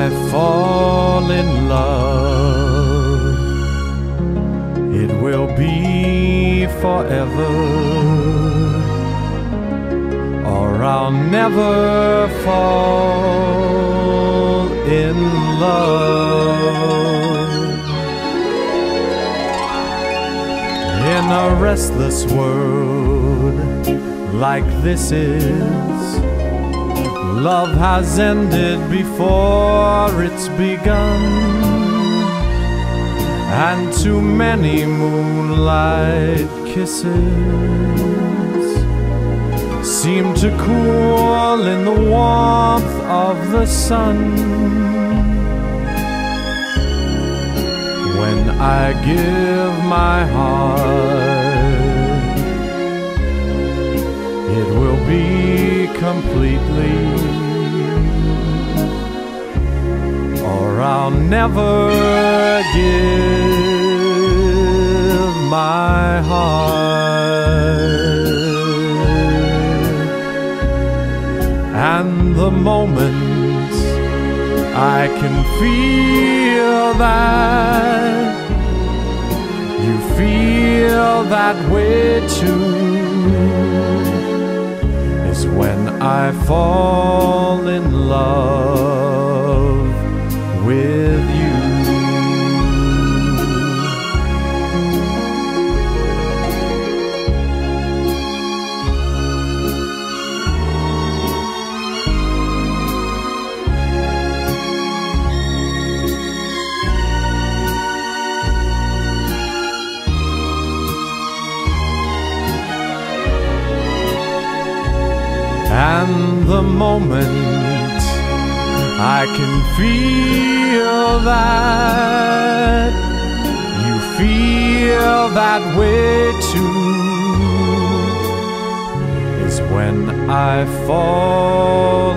I fall in love, it will be forever, or I'll never fall in love. In a restless world like this is love has ended before it's begun. And too many moonlight kisses seem to cool in the warmth of the sun. When I give my heart, completely, or I'll never give my heart. And the moment I can feel that you feel that way too when I fall in love And the moment I can feel that you feel that way too is when I fall